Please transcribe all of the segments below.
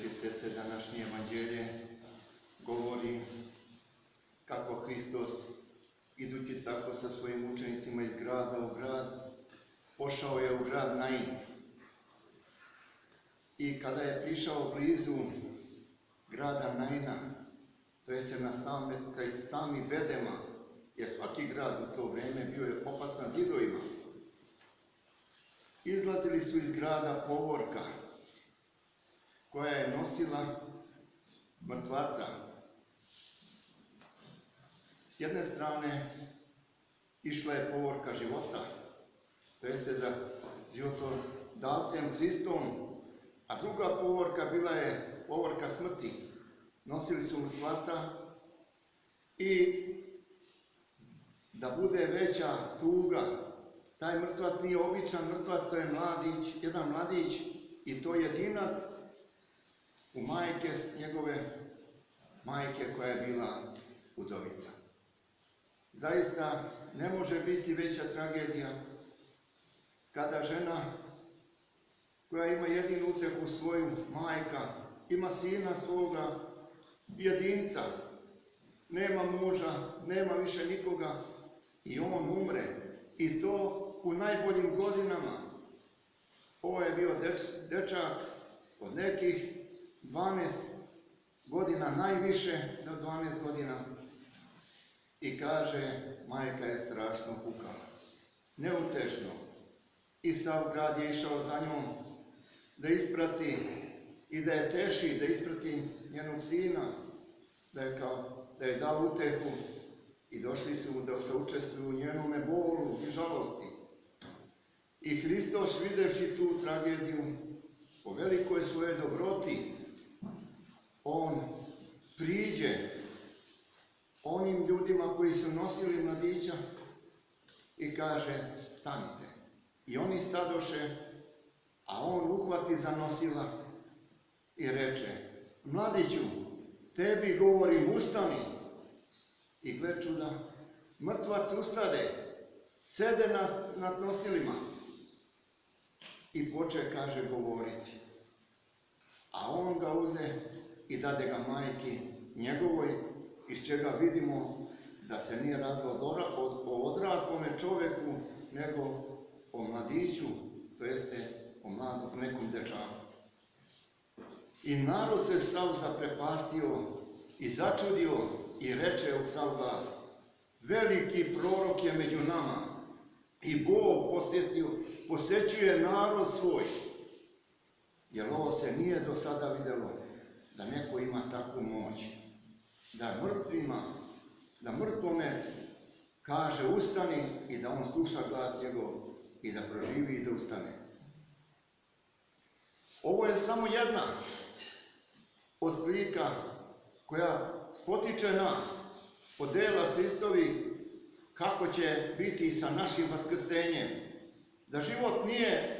Breći i današnje evanđelje govori kako Hristos, idući tako sa svojim učenicima iz grada u grad, pošao je u grad Nain. I kada je prišao blizu grada Naina, to jeste na same, kraj sami Bedema, jer svaki grad u to vrijeme bio je opasan zidovima, Izlazili su iz grada povorka, koja je nosila mrtvaca. S jedne strane išla je povorka života, to jeste za životodavcem Hristom, a druga povorka bila je povorka smrti. Nosili su mrtvaca i da bude veća tuga, taj mrtvac nije običan mrtvac, to je mladić, jedan mladić i to je jedinat u majke njegove majke koja je bila udovica. Zaista ne može biti veća tragedija kada žena koja ima jedinu utehu svoju majka, ima sina svoga, jedinca, nema muža, nema više nikoga i on umre i to u najboljim godinama. Ovo je bio deč- dečak od nekih 12 godina, najviše do 12 godina. I kaže, majka je strašno kukala, neutešno. I sav grad je išao za njom da isprati i da je teši, da isprati njenog sina, da je, kao, da je dao utehu i došli su da se učestvuju u njenome bolu i žalosti. I Hristos videvši tu tragediju po velikoj svojoj dobroti, on priđe onim ljudima koji su nosili mladića i kaže stanite. I oni stadoše, a on uhvati za nosila i reče mladiću, tebi govorim ustani. I gle čuda, mrtvac ustade, sede nad, nad nosilima i poče, kaže, govoriti. A on ga uze i dade ga majki njegovoj, iz čega vidimo da se nije radilo o odraslome čovjeku, nego o mladiću, to jeste o mladom, nekom dečaku. I narod se sav zaprepastio i začudio i reče u sav glas, veliki prorok je među nama i Bog posjetio, posjećuje narod svoj. Jer ovo se nije do sada vidjelo, da neko ima takvu moć, da mrtvima, da mrtvome kaže ustani i da on sluša glas njegov i da proživi i da ustane. Ovo je samo jedna od slika koja spotiče nas od dela Hristovi kako će biti sa našim vaskrsenjem. Da život nije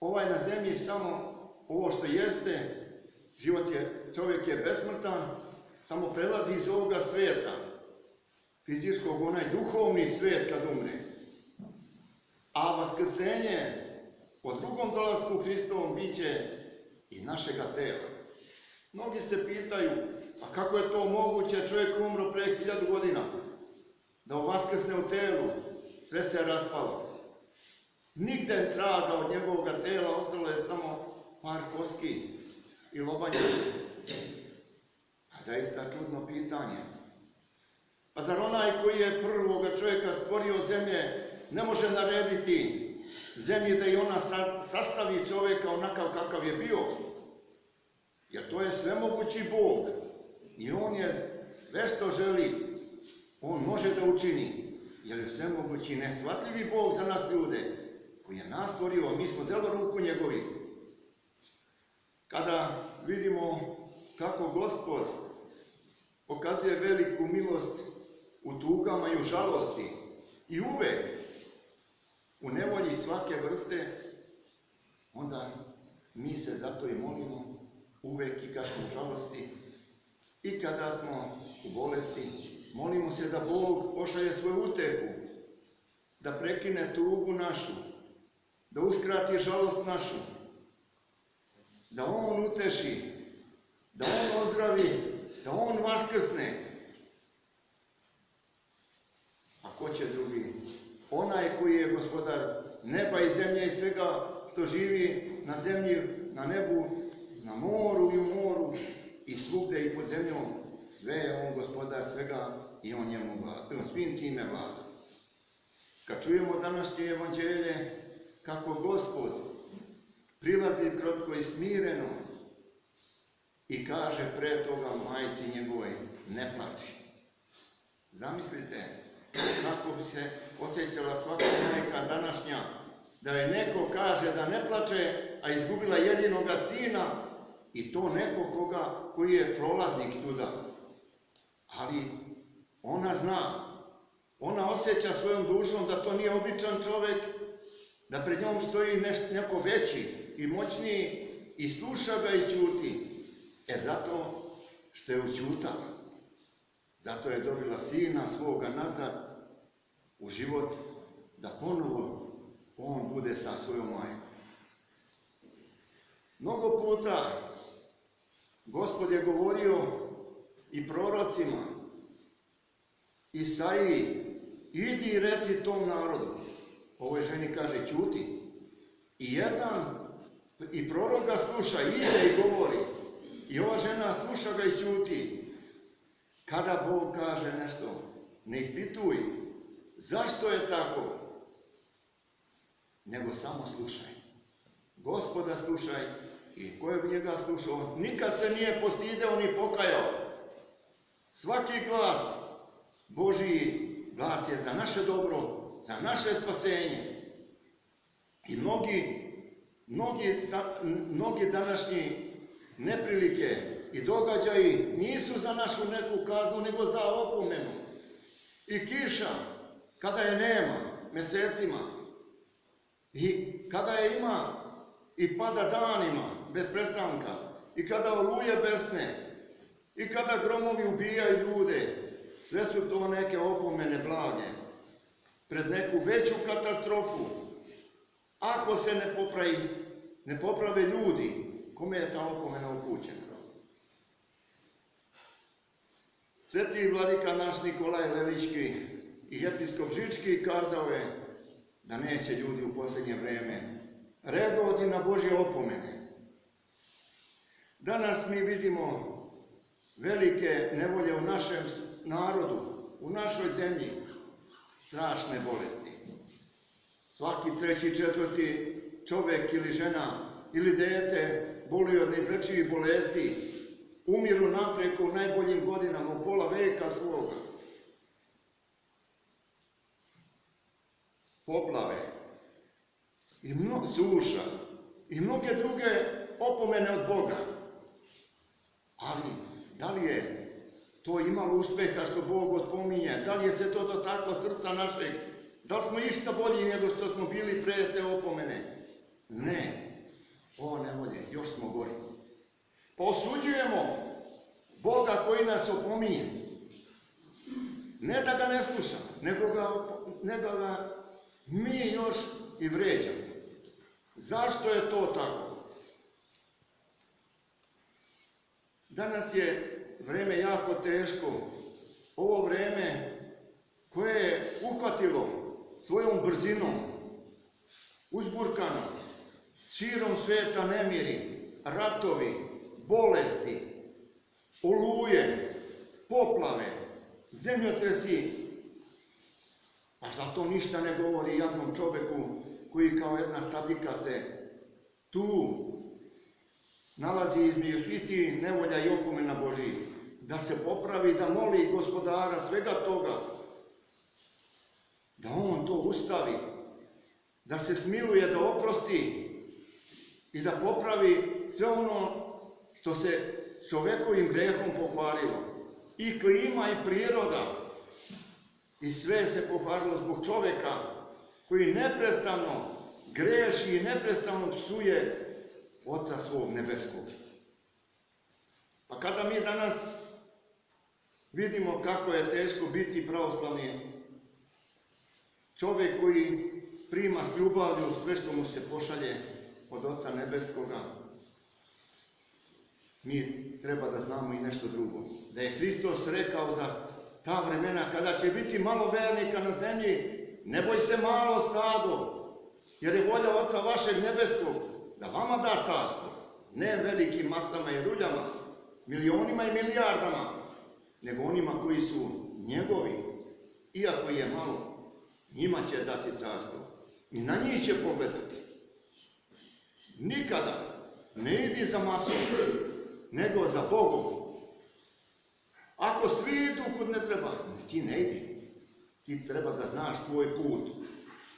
ovaj na zemlji samo ovo što jeste, život je, čovjek je besmrtan, samo prelazi iz ovoga svijeta, fizičkog, onaj duhovni svijet kad umre. A vaskrsenje po drugom dolasku Hristovom bit će i našega tela. Mnogi se pitaju, a kako je to moguće, čovjek umro pre hiljadu godina, da vaskrsne u telu, sve se raspalo. Nigde traga od njegovog tela, ostalo je samo par koski i lobanja. A zaista čudno pitanje. Pa zar onaj koji je prvoga čovjeka stvorio zemlje ne može narediti zemlji da i ona sa- sastavi čovjeka onakav kakav je bio. Jer to je svemogući Bog. I On je sve što želi, On može da učini. Jer je svemogući nesvatljivi Bog za nas ljude, koji je nas stvorio, a mi smo delo ruku njegovi. Kada vidimo kako Gospod pokazuje veliku milost u tugama i u žalosti i uvek u nevolji svake vrste, onda mi se zato i molimo uvek i kad smo u žalosti i kada smo u bolesti. Molimo se da Bog pošalje svoju uteku, da prekine tugu našu, da uskrati žalost našu, da On uteši, da On ozdravi, da On vaskrsne. A ko će drugi? Onaj koji je gospodar neba i zemlje i svega što živi na zemlji, na nebu, na moru i u moru i svugde i pod zemljom. Sve je On gospodar svega i On njemu vlada. On svim time vlada. Kad čujemo današnje evanđelje, kako gospod prilazi krotko i smireno i kaže pre toga majci njegovoj, ne plači. Zamislite kako bi se osjećala svaka majka današnja, da je neko kaže da ne plače, a izgubila jedinoga sina i to neko koga, koji je prolaznik tuda. Ali ona zna, ona osjeća svojom dušom da to nije običan čovjek, da pred njom stoji neš, neko veći i moćniji i sluša ga i čuti. E zato što je učutala. Zato je dobila sina svoga nazad u život da ponovo on bude sa svojom majkom. Mnogo puta Gospod je govorio i prorocima, Isaiji, idi i reci tom narodu. Ovoj ženi kaže, čuti. I jedan, i prorok ga sluša, ide i govori. I ova žena sluša ga i čuti. Kada Bog kaže nešto, ne ispituj. Zašto je tako? Nego samo slušaj. Gospoda slušaj i ko je njega slušao, nikad se nije postideo ni pokajao. Svaki glas Božiji glas je za naše dobro, za naše spasenje. I mnogi, mnogi, da, mnogi današnji neprilike i događaji nisu za našu neku kaznu, nego za opomenu. I kiša, kada je nema, mesecima, i kada je ima, i pada danima, bez prestanka, i kada oluje besne, i kada gromovi ubijaju ljude, sve su to neke opomene blage. Pred neku veću katastrofu, ako se ne popravi, ne poprave ljudi, kome je ta opomena upućena? Sveti vladika naš Nikolaj Levički i episkop Žički kazao je da neće ljudi u posljednje vrijeme reagovati na Božje opomene. Danas mi vidimo velike nevolje u našem narodu, u našoj zemlji, strašne bolesti. Svaki treći, četvrti čovjek ili žena ili dete boli od neizlečivih bolesti, umiru napreko u najboljim godinama, u pola veka svoga. Poplave i suša i mnoge druge opomene od Boga. Ali, da li je to imalo uspeha što Bog odpominje? Da li je se to dotaklo srca našeg? Da li smo išta bolji nego što smo bili pre te opomene? Ne. O nevolje, još smo gori. Pa osuđujemo Boga koji nas opominje. Ne da ga ne slušamo, nego ga, nego ga mi još i vređamo. Zašto je to tako? Danas je vreme jako teško. Ovo vreme koje je uhvatilo svojom brzinom, uzburkano, širom sveta nemiri, ratovi, bolesti, oluje, poplave, zemljotresi. A šta to ništa ne govori jednom čoveku koji kao jedna stabljika se tu nalazi između svih nevolja i opomena Božih, da se popravi, da moli gospodara svega toga, da on to ustavi, da se smiluje, da oprosti i da popravi sve ono što se čovekovim grehom pokvarilo. I klima i priroda. I sve se pokvarilo zbog čoveka koji neprestano greši i neprestano psuje Oca svog nebeskog. Pa kada mi danas vidimo kako je teško biti pravoslavni čovjek koji prima s ljubavlju sve što mu se pošalje od Oca Nebeskoga, mi treba da znamo i nešto drugo. Da je Hristos rekao za ta vremena kada će biti malo vernika na zemlji, ne boj se malo stado, jer je volja Oca vašeg nebeskog da vama da carstvo, ne velikim masama i ruljama, milionima i milijardama, nego onima koji su njegovi, iako je malo, njima će dati carstvo. I na njih će pogledati. Nikada ne idi za masom, nego za Bogom. Ako svi idu kud ne treba, ti ne idi. Ti treba da znaš tvoj put.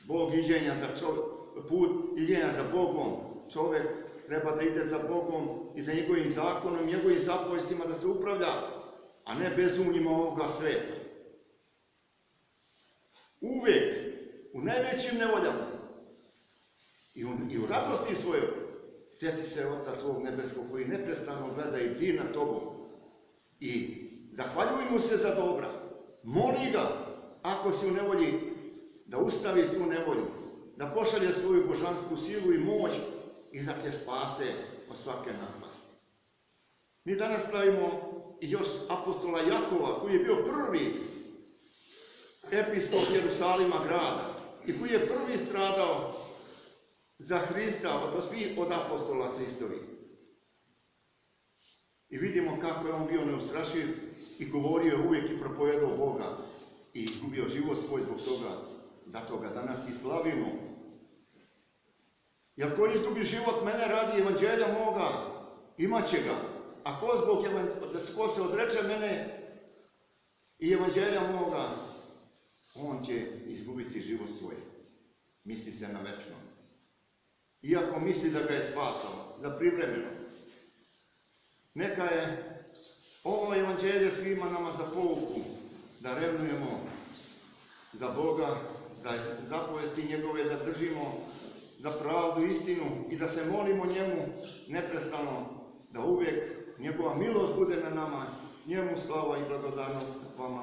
Bog iđenja za čovjek, put iđenja za Bogom. Čovjek treba da ide za Bogom i za njegovim zakonom, njegovim zapovestima da se upravlja, a ne bezumljima ovoga sveta. Uvijek, u najvećim nevoljama i u, i u radosti svojoj, sjeti se Oca svog nebeskog koji neprestano gleda i bdi na tobom. I zahvaljuj mu se za dobra. Moli ga, ako si u nevolji, da ustavi tu nevolju, da pošalje svoju božansku silu i moć i da te spase od svake napasti. Mi danas slavimo i još apostola Jakova, koji je bio prvi episkop Jerusalima grada i koji je prvi stradao za Hrista od svih od apostola Hristovi. I vidimo kako je on bio neustrašiv i govorio je uvijek i propojedao Boga i izgubio život svoj zbog toga. Zato ga danas i slavimo. Jer ko izgubi život mene radi evanđelja moga, imat će ga. A ko, zbog, ko se odreče mene i evanđelja moga, on će izgubiti život svoj. Misli se na večnost. Iako misli da ga je spasao, za privremeno. Neka je ovo evanđelje svima nama za pouku, da revnujemo za Boga, da zapovesti njegove da držimo za pravdu istinu i da se molimo njemu neprestano, da uvijek njegova milost bude na nama, njemu slava i blagodarnost vama